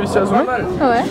réussi à zoomer Ouais.